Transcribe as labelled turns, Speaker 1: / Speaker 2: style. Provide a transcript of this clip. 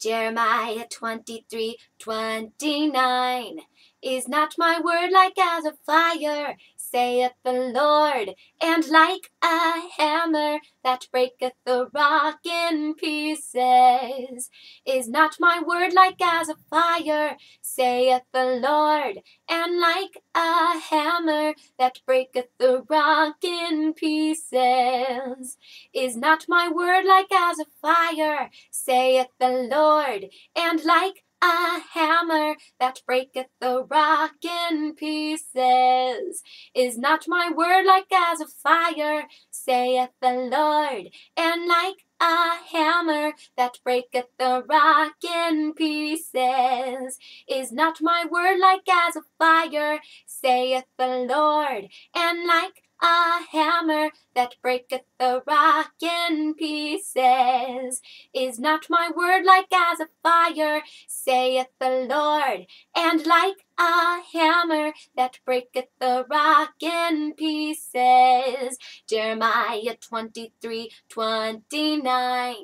Speaker 1: Jeremiah 23 29. Is not my word like as a fire, saith the Lord, and like a hammer that breaketh the rock in pieces? Is not my word like as a fire, saith the Lord, and like a hammer that breaketh the rock in pieces? Is not my word like as a fire, saith the Lord, and like a hammer that breaketh the rock in pieces. Is not my word like as a fire, saith the Lord, and like a hammer that breaketh the rock in pieces. Is not my word like as a fire, saith the Lord, and like a hammer that breaketh the rock in pieces. Is not my word like as a fire, saith the Lord, and like a hammer that breaketh the rock in pieces. Jeremiah 23 29.